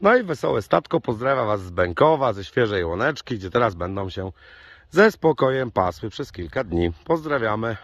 No i wesołe statko pozdrawia Was z Bękowa, ze świeżej łoneczki, gdzie teraz będą się ze spokojem pasły przez kilka dni. Pozdrawiamy.